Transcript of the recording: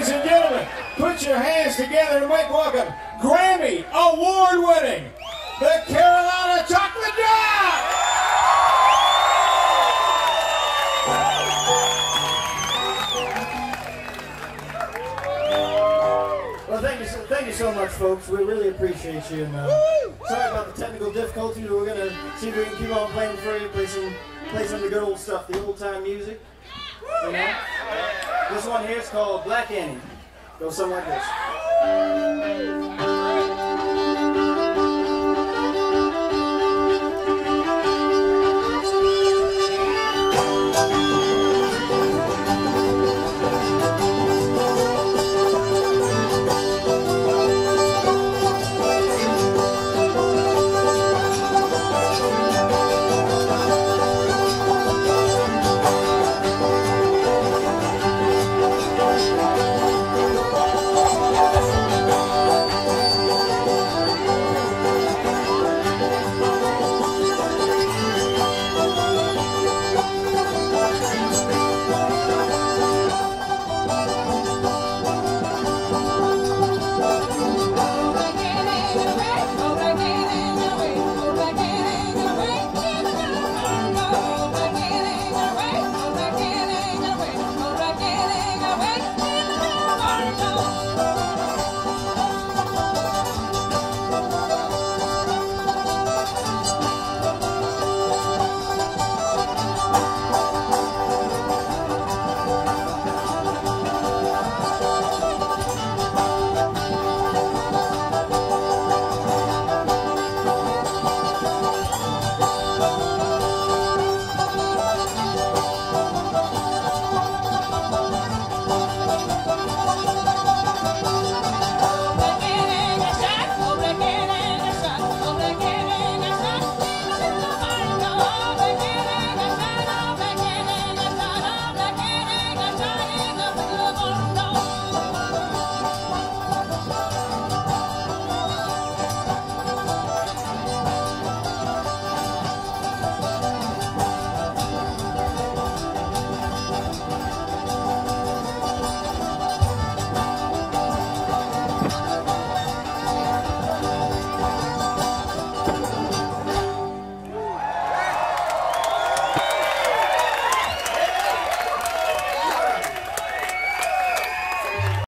Ladies and gentlemen, put your hands together to make welcome Grammy award winning, the Carolina Chocolate Drop! Well, thank you, so, thank you so much, folks. We really appreciate you. And, uh, sorry about the technical difficulties. We're gonna see if we can keep on playing for you. Play some, play some of the good old stuff, the old time music. You know? This one here is called Black Annie. Goes something like this.